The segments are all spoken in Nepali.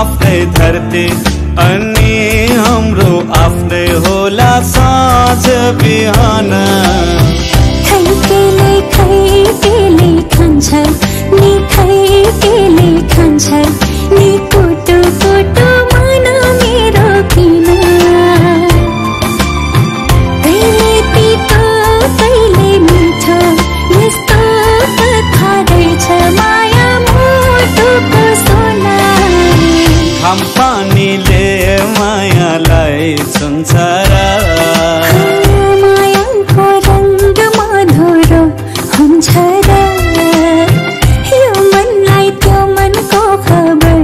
आफ्नै धरती अनि हाम्रो आफ्नै होला साँझ बिहान। खान्छ घाम पानीले मायालाई छुन्छ र मायाको रङ्ग मधुरो हुन्छ र। यो मनलाई त्यो मनको खबर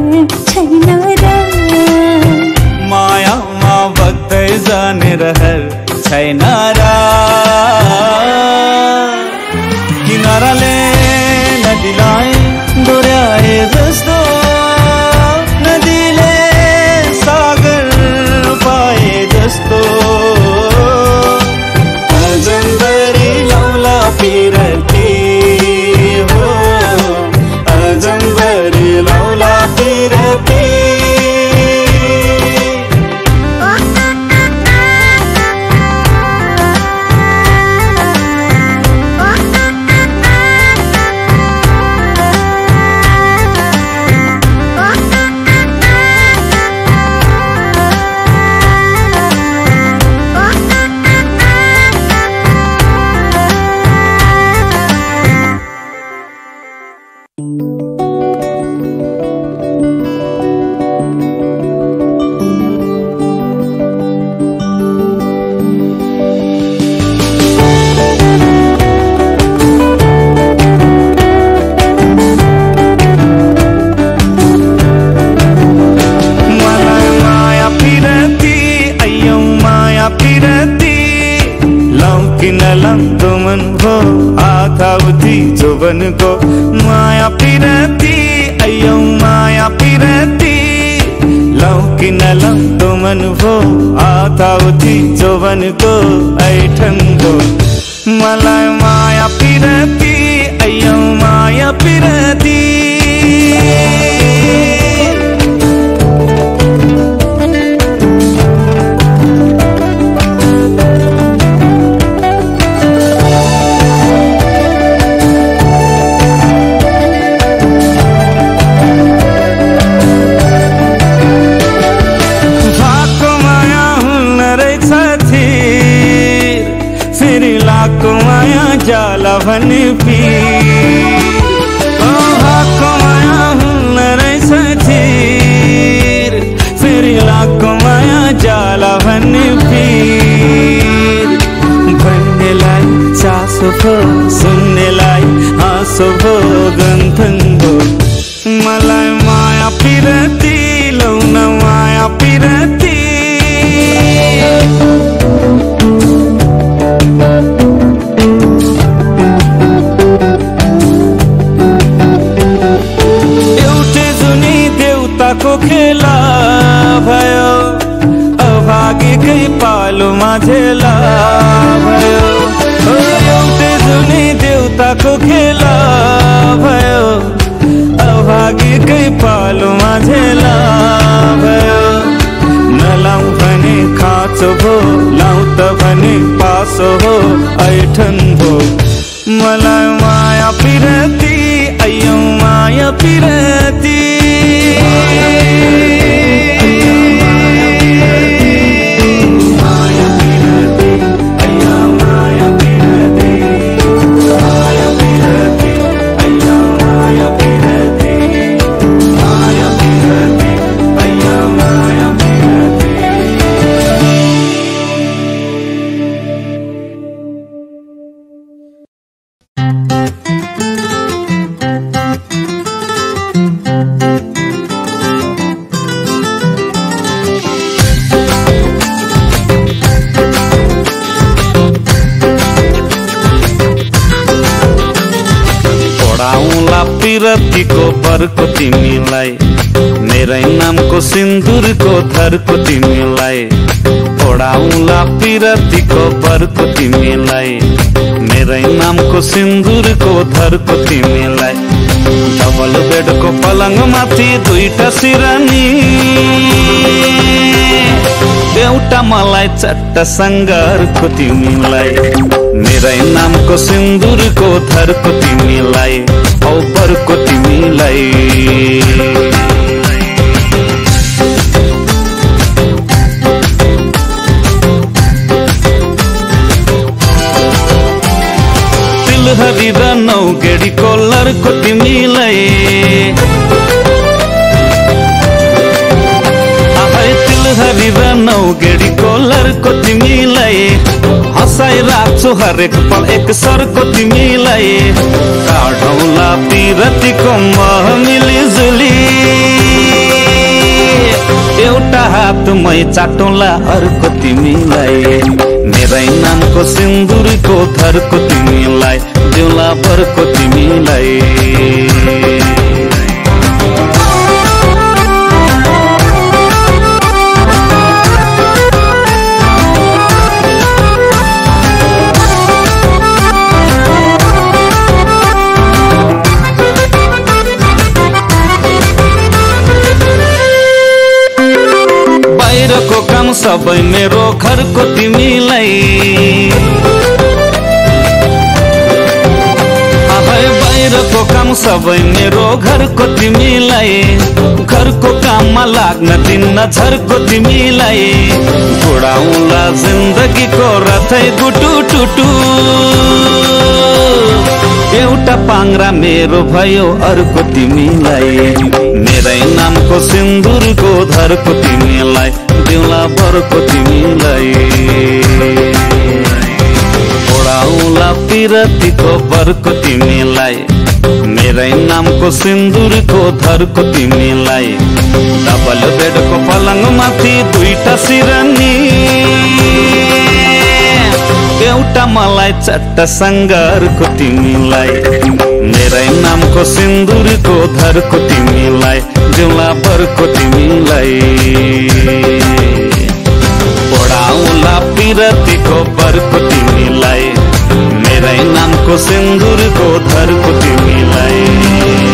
छैन र। मायामा बग्दै जाने रहर छैन र। किनाराले नदीलाई लौकिन लम्दो मन हो आधा उठी जोबनको ऐठङ्गो मलाई माया पिरती अय्यौ माया पिरती माया जाला भन्ने पिर ओ भएको माया हुन्न रहेछ थिर फेरि लाको माया जाला भन्ने पिर भन्नेलाई चासो भो सुन्नेलाई हाँसो भो गन्थन भो। मलाई माया पिरती लौन माया पिरती। माझे लाभ बेडको पलङ माथि दुईटा सिरानी एउटा मलाई चट्ट सङ्घर्को तिमीलाई मेरै नामको सिन्दुरको थरको तिमीलाई औ तिमीलाई तिलहरी र नौगेडी कोलरको तिमीलाई तिलहरी र नौगेडी कोलरको तिमीलाई हँसाइ राख्छु हरेक पल एक सरको तिमीलाई काढौला पिरतीको मह मिलिजुली एउटा हातमै चाटौला अर्को तिमीलाई। मेरै नामको सिन्दुरको धरको तिमीलाई देउला भरको तिमीलाई। सबै मेरो घरको तिमीलाई बाहिरको काम सबै मेरो घरको तिमीलाई। घरको काममा लाग्न दिन्न झर्को तिमीलाई। बुढाउला जिन्दगीको रथै गुटु टुटु। एउटा पाङ्रा मेरो भयो अर्को तिमीलाई। मेरै नामको सिन्दुरको धरको तिमीलाई। दिउला भरको तिमीलाई। ओडाउला पिरतीको बरको तिमीलाई। मेरै नामको सिन्दुरको धरको तिमीलाई। डबल बेडको पलङ माथि दुईटा सिरनी। एउटा मलाई चट्ट सङ्घर्को तिमीलाई। मेरै नामको सिन्दुरको धरको तिमीलाई। जिउला भरको तिमीलाई। पढाउला पिरतीको बरको तिमीलाई। मेरै नामको सिन्दुरको धरको तिमीलाई।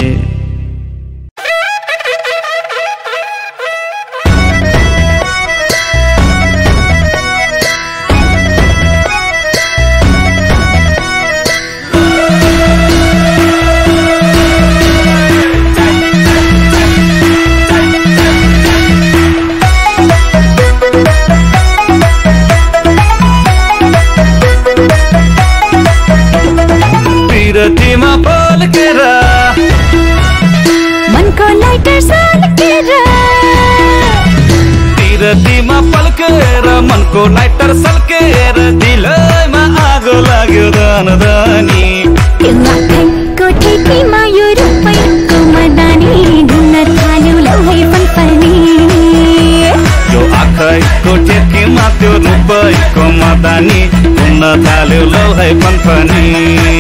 थाल्यो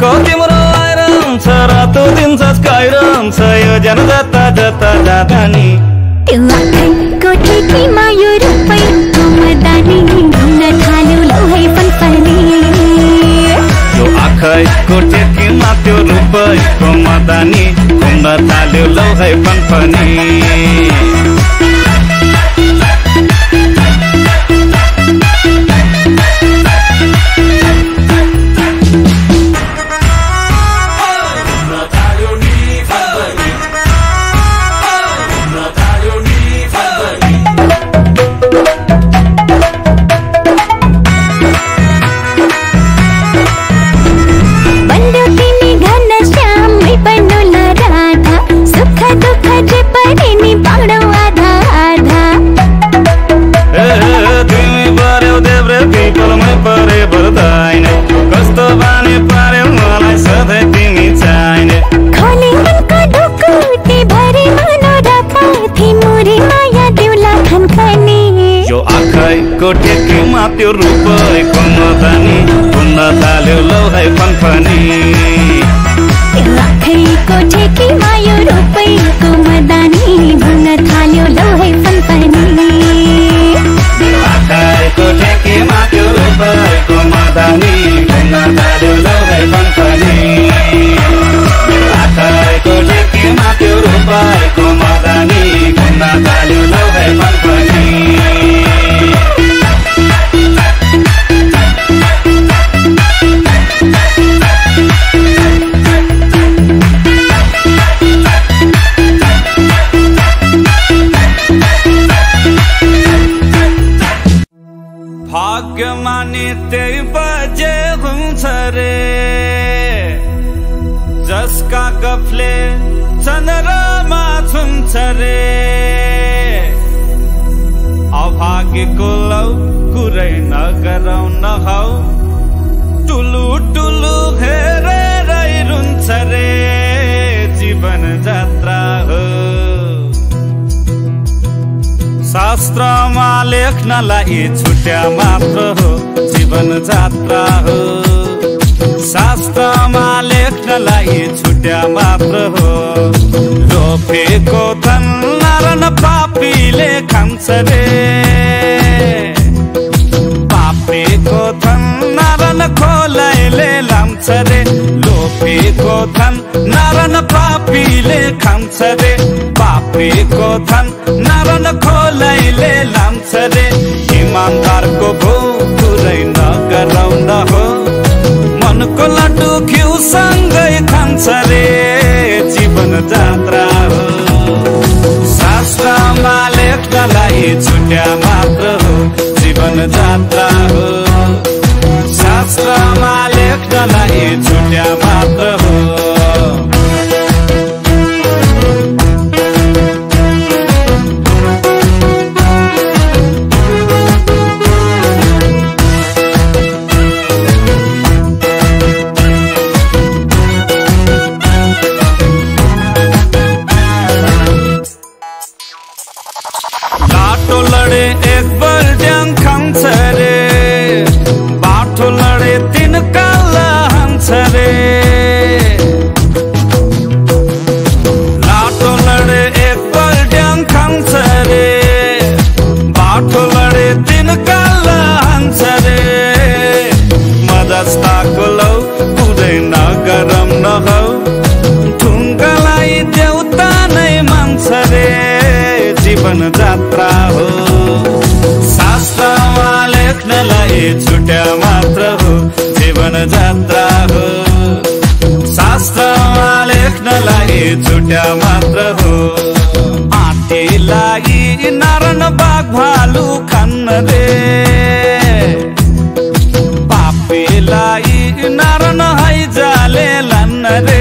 को तिम्रो आइरहन्छ रातो दिन झस्काइरहन्छ यो ज्यान जता जता जाँदा नि ठेकीमा यो रुपैयाँको मदानी घुम्न थाल्यो लौ है फनफनी। यो आँखैको टेकीमा त्यो रुपैको मदानी घुम्न थाल्यो है आँखैको टेकीमा त्यो रुपैको मदानी घुम्न थाल्यो लौ है फनफनी। लेख्नलाई छुट्या मात्र हो जीवन जात्रा हो. शास्त्रमा लेख्नलाई छुट्या मात्र हो. लोभेको धन नारायण पापीले खान्छ रे पापेको धन नारायण खोलाइले लान्छ रे लोभेको धन नारायण पापीले खान्छ रे पापेको धन नारायण इमान्दारको भो पुरै नगराउन हो। मनको लड्डु घिउसँगै खान्छ रे जीवन जात्रा हो। शास्त्रमा लेख्नलाई छुट्या मात्र हो जीवन जात्रा हो। शास्त्रमा लेख्नलाई छुट्या मात्र हो। लेख्नलाई छुट्या मात्र हो. आँटीलाई नारायण बाघ भालु खान्न रे पापीलाई नारायण हैजाले लान्न रे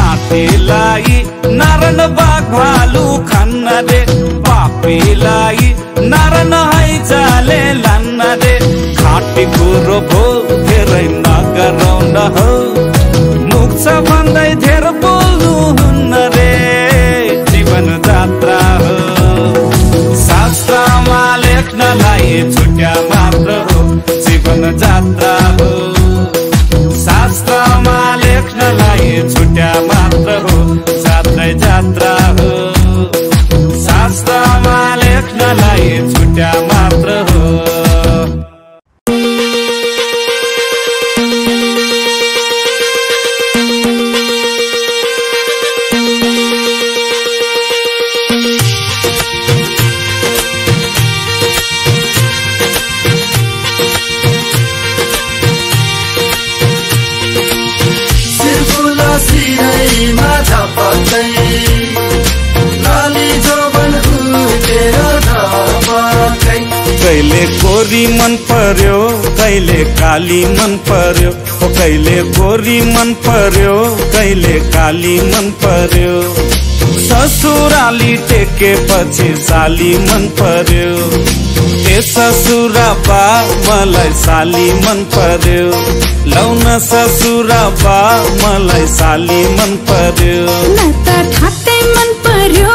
आँटीलाई नारायण बाघ भालु खान्न रे पापीलाई नारायण हैजाले लान्न रे खाटी कुरो भो धेरै नगराउन हो. लेख्नलाई छुट्या कहिले काली मन पर्यो? कहिले गोरी मन पर्यो? कहिले काली मन पर्यो? ससुराली टेकेपछि साली मन पर्यो। ए ससुरा बा मलाई साली मन पर्यो। लौन ससुरा बा मलाई साली मन पर्यो। मन पर्यो।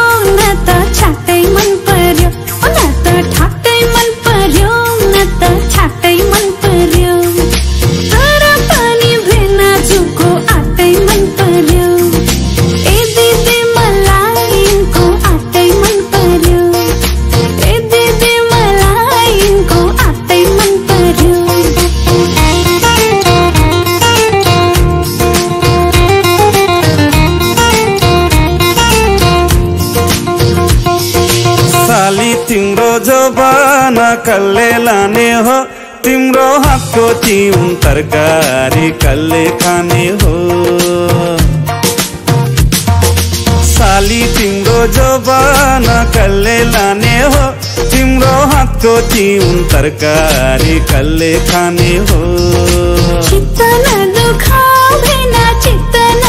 जोबाना कसले लाने हो तिम्रो हातको तिउन तरकारी कसले खाने हो। साली तिम्रो जोबाना कसले लाने हो तिम्रो हातको तिउन तरकारी कसले खाने हो। चित्त न चित्त न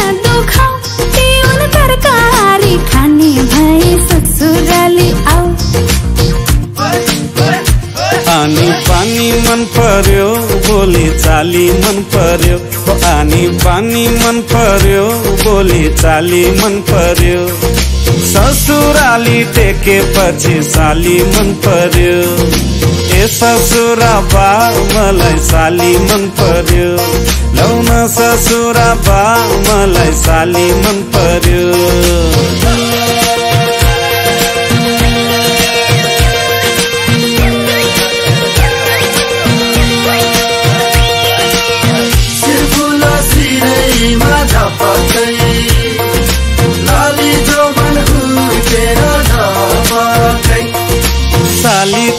तिउन तरकारी खाने आनी पानी मन पर्यो बोली चाली मन पर्यो। आनी पानी मन पर्यो बोली चाली मन पर्यो। ससुराली टेकेपछि साली मन पर्यो। ए ससुरा बा मलाई साली मन पर्यो। लौन ससुरा बा मलाई साली मन पर्यो।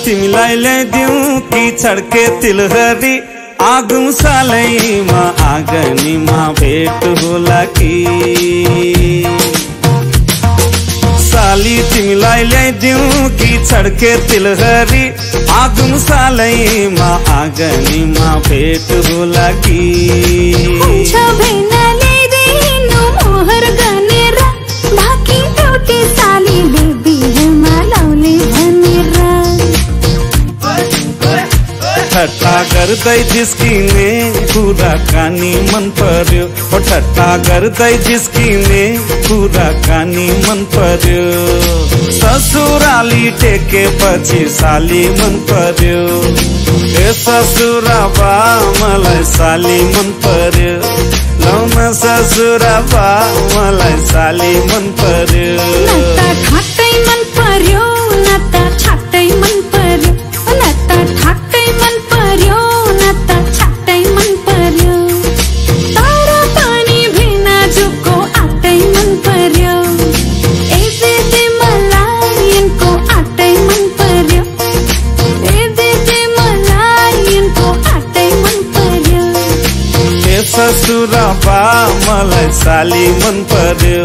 तिमीलाई ल्याइदिउँ कि छड्के तिलहरी। आगुम सालैमा आँगनीमा भेट होला कि? साली तिमीलाई ल्याइदिउँ कि छड्के तिलहरी। आगुम सालैमा आँगनीमा भेट होला कि? ठट्टा गर्दै जिस्किने कुराकानी मन पर्यो। हो ठट्टा गर्दै जिस्किने कुराकानी मन पर्यो। ससुराली टेकेपछि साली मन पर्यो। ए ससुरा बा मलाई साली मन पर्यो। लौन ससुरा बा मलाई साली मन पर्यो। ठाकै मन पर्यो न त ससुरा बा मलाई साली मन पर्यो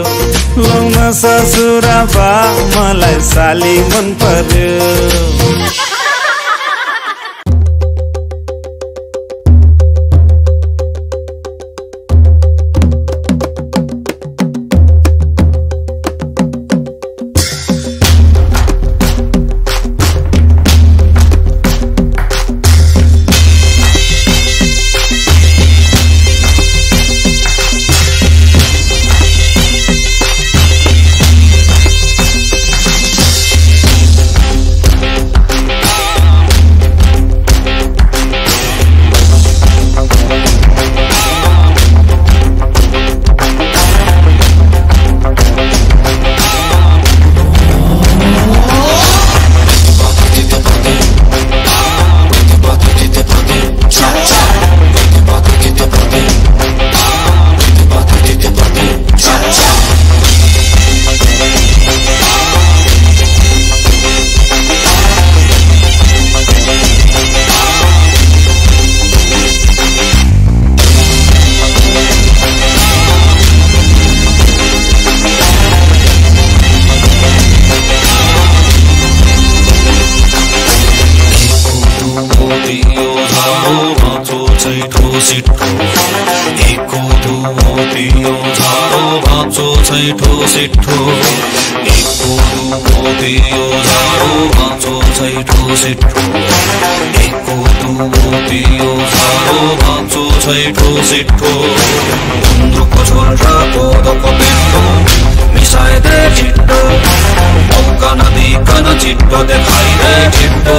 लौन ससुरा बा मलाई साली मन पर्यो छैठो सिठो एकको दुवो दियो झाडो भाँचो छैठो सिठो। एकको दुवो दियो झाडो भाँचो छैठो सिठो। एकको दुवो दियो झाडो भाँचो छैठो सिठो। गुन्द्रुकको झोल र कोदोको पिठो मिसाइदे छिट्टो। मौका नदिकन छिट्टो देखाइदे छिट्टो।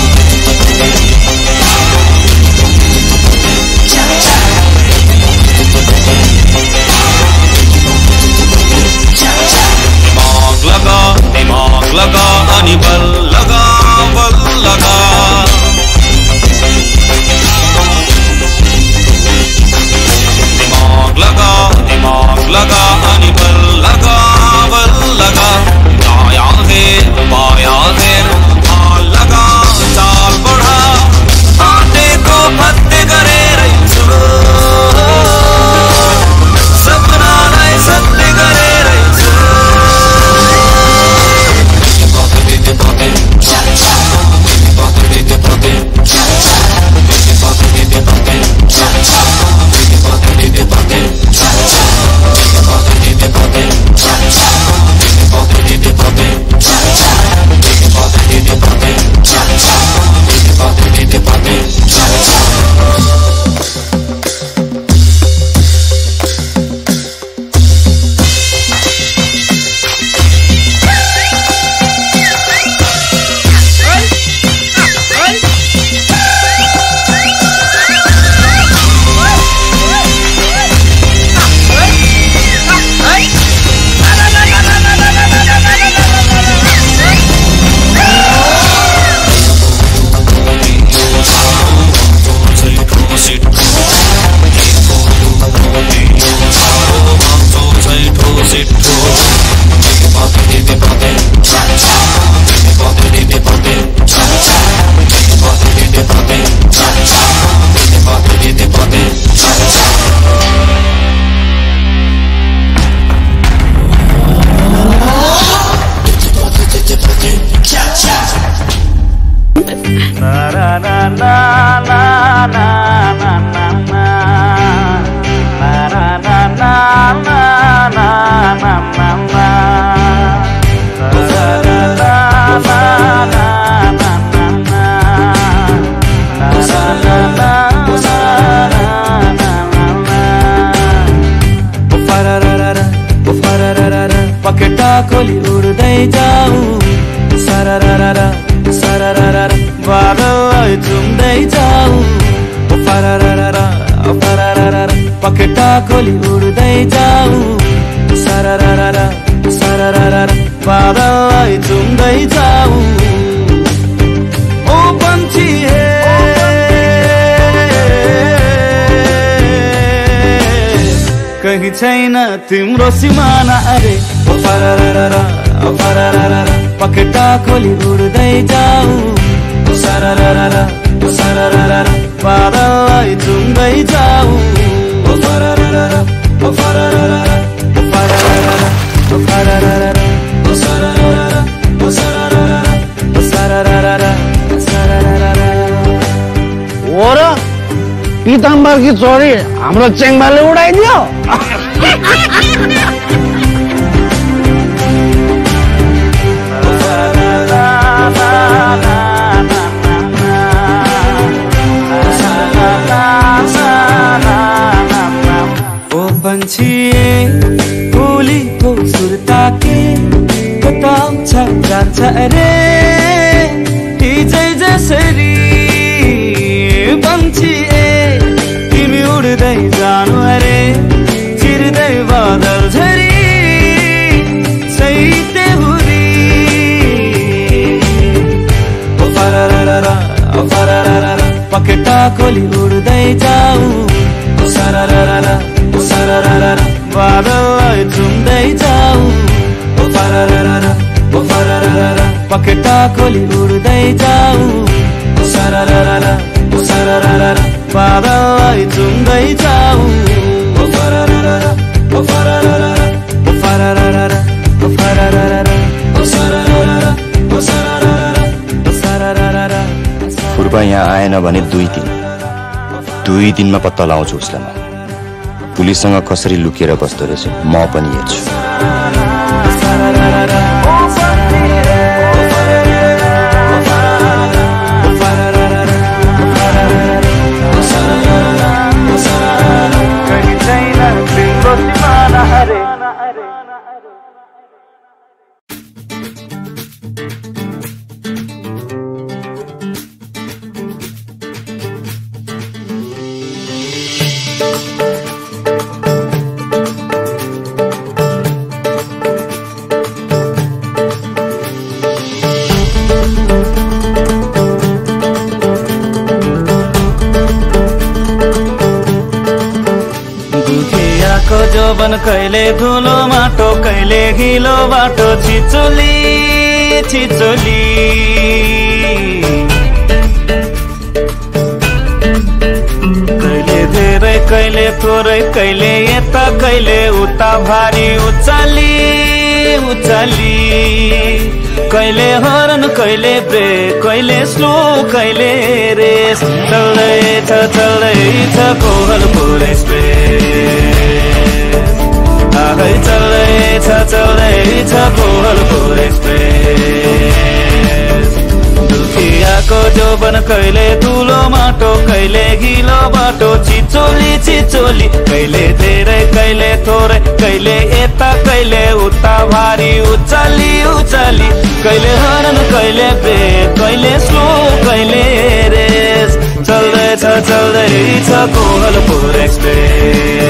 अनि छैन तिम्रो सिमाना अरे। पखेटा खोली उड्दै जाऊ। बादललाई चुम्दै जाऊ। पिताम्बरकी छोरी हाम्रो चेङ्बाले उडाइदियो। ओ पंछी होलीको सुर्ता के बताउँछ जान्छ अरे हिजै पखेटा खोली उड्दै जाऊ। बादललाई चुम्दै जाऊ। पखेटा खोली उड्दै जाऊ। बादललाई चुम्दै जाऊ। फुर्पा यहाँ आएन भने दुई दिन। दुई दिनमा पत्ता लगाउँछु उसलाई म। पुलिससँग कसरी लुकेर बस्दो रहेछ म पनि हेर्छु। दुखियाको कहिले हिलो बाटो छिचोली छिचोली। कहिले धेरै कहिले थोरै कहिले यता कहिले उता भारी उचाली उचाली। कहिले हरन कहिले ब्रेक कहिले स्लो कहिले रेस। चल्दैछ चल्दैछ कोहलपुर एक्सप्रेस आखै चल्दैछ चल्दैछ कोहलपुर एक्सप्रेस दुखियाको जोबन कहिले धुलो माटो कहिले गिलो बाटो चिचोली चिचोली। कहिले धेरै कहिले थोरै कहिले यता कहिले उता भारी उचाली उचाली। कहिले हरन कहिले ब्रेक कहिले स्लो कहिले रेस चल्दैछ चल्दैछ कोहलपुर एक्सप्रेस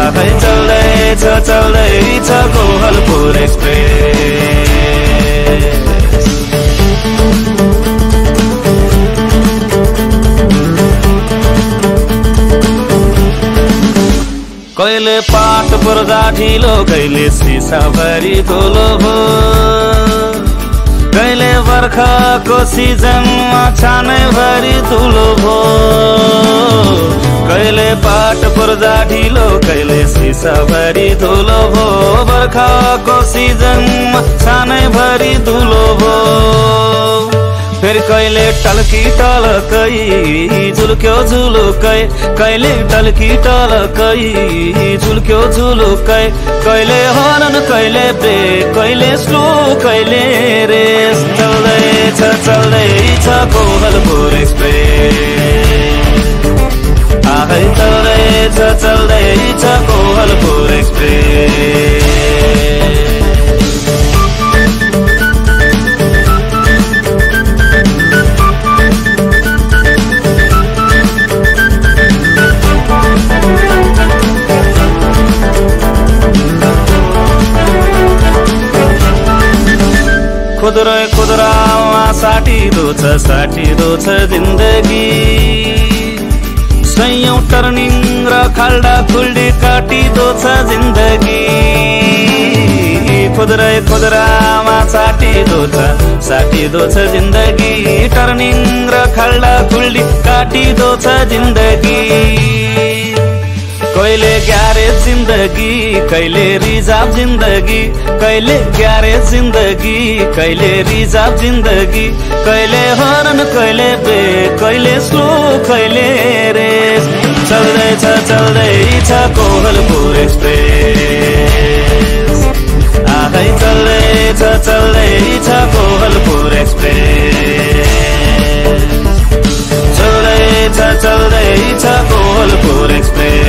आफै चल्दैछ चल्दैछ कोहलपुर एक्सप्रेस कहिले पाट पर्दा ढिलो कहिले सिसाभरि धुलो भो कहिले बर्खाको सिजनमा छानैभरि धुलो भो। कहिले पाट पर्दा ढिलो कहिले सिसाभरि धुलो भो। बर्खाको सिजनमा छानैभरि धुलो भो। फेरि कहिले टल्की टलकै झुल्क्यो झुलुकै कहिले टल्की टलकै झुल्क्यो झुलुकै कहिले हरन कहिले ब्रेक कहिले स्लो कहिले रेस चल्दैछ चल्दैछ कोहलपुर एक्सप्रेस। आखै चल्दैछ चल्दैछ कोहलपुर एक्सप्रेस। खुद्रै खुद्रामा साटिदो छ साटिदो छ जिन्दगी सयौँ टर्निङ र खाल्डा खुल्डी काटिदो छ जिन्दगी खुद्रै खुद्रामा साटिदो छ साटिदो छ जिन्दगी टर्निङ र खाल्डा खुल्डी काटिदो छ जिन्दगी कहिले ग्यारेज जिन्दगी कहिले रिजार्भ जिन्दगी कहिले ग्यारेज जिन्दगी कहिले रिजार्भ जिन्दगी कहिले हरन कहिले ब्रेक कहिले स्लो कहिले रेस चल्दैछ चल्दैछ कोहलपुर एक्सप्रेस। आखै चल्दैछ चल्दैछ कोहलपुर एक्सप्रेस। चल्दैछ चल्दैछ कोहलपुर एक्सप्रेस।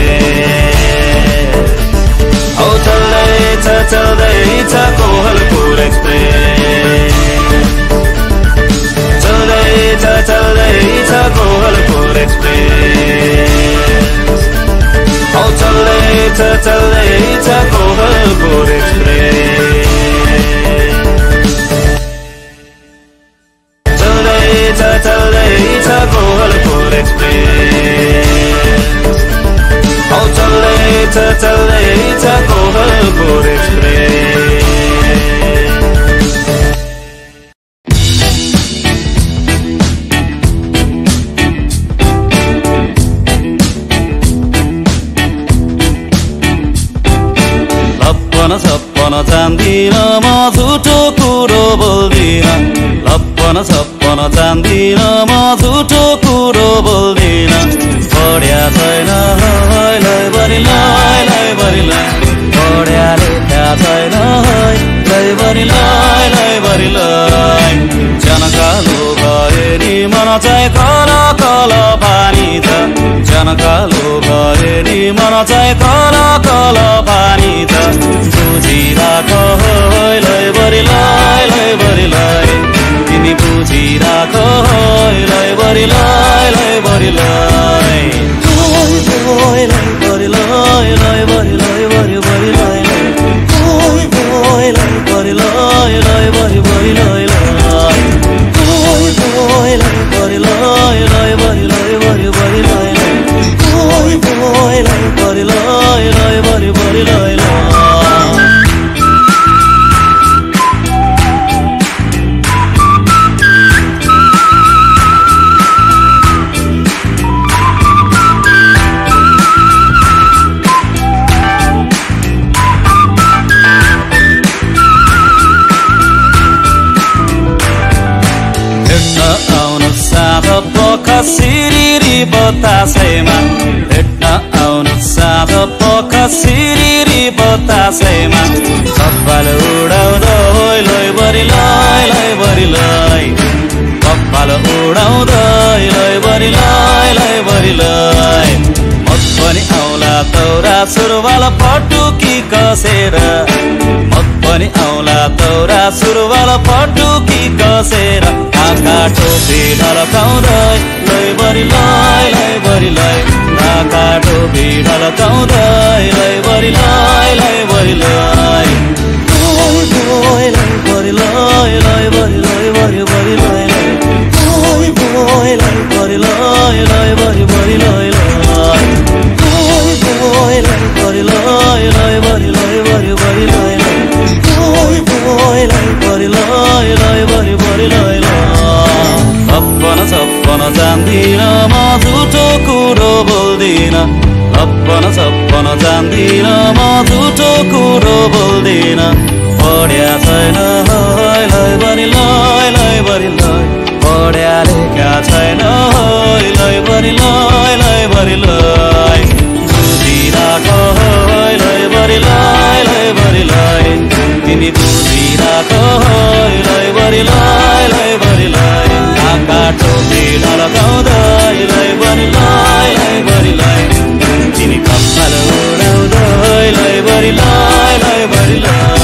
चल्दैछ चल्दैछ love. दौरा सुरुवाल पटुकी कसेर। मत पनि आउला दौरा सुरुवाल पटुकी कसेर। आँखा टोपी ढलकाउँदै लै लैभरि लै लै लै आँखा टोपी ढलकाउँदै जान्दिन म झुटो कुरो बोल्दिन लप्पन छप्पन जान्दिन म झुटो कुरो बोल्दिन पढ्या छैन बरी लै लै बरी लै पढ्या लेख्या छैन लै बरी लै लै बरी लै बुझिराख लै बरी लै लै बरी लै तिमी बुझिराख लै बरी लै लै लै लडकाउँदै लैबरीलाई लैबरीलाई तिमी लाई उडाउँदै लैबरीलाई लैबरीलाई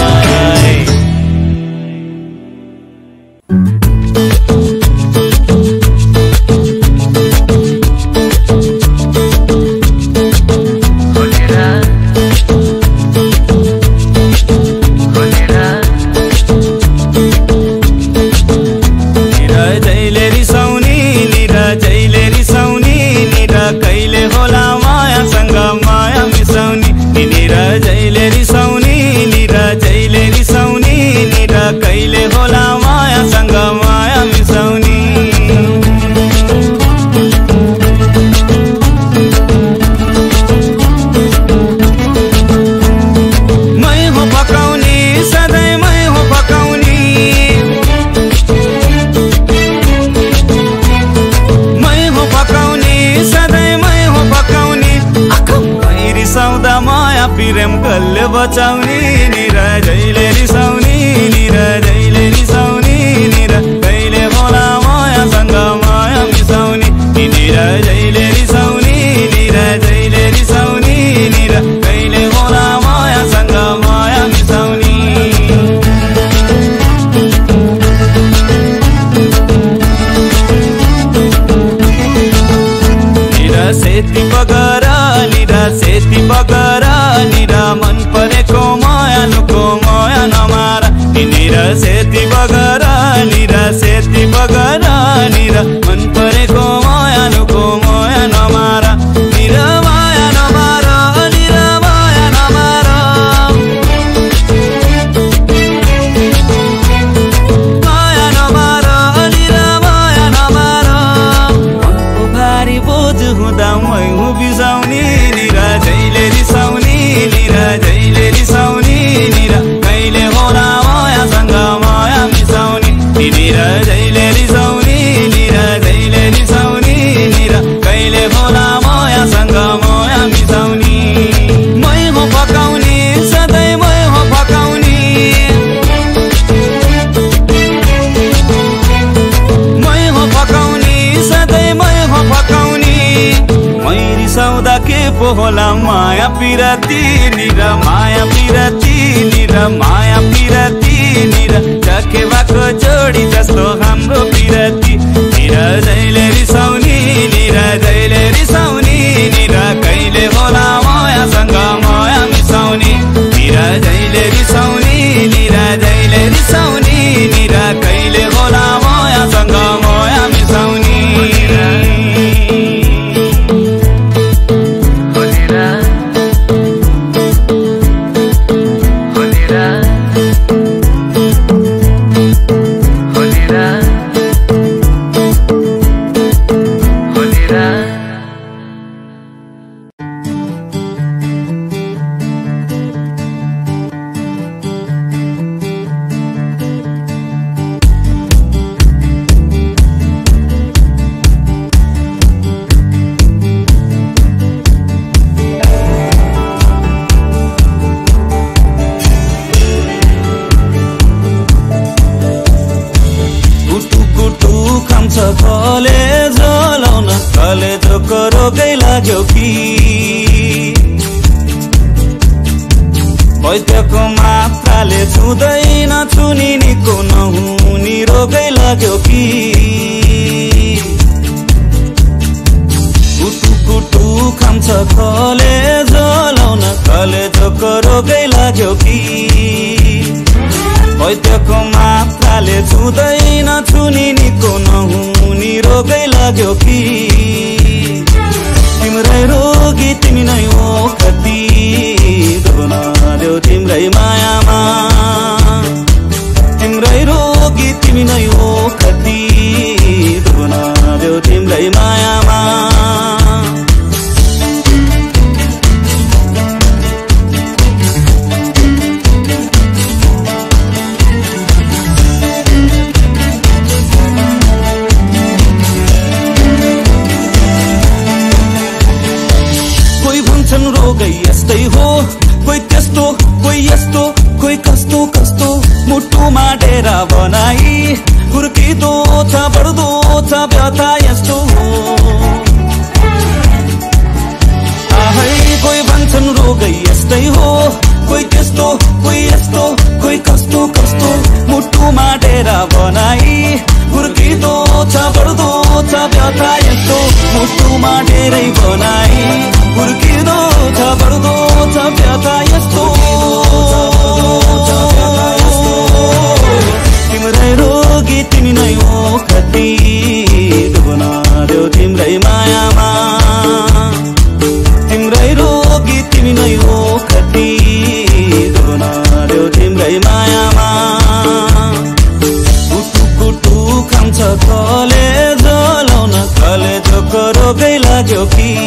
找你。पिरती निर माया पिरती निर माया पिरती निर। जोडी जस्तो हाम्रो पिरती। निर जहिले रिसाउ your peace.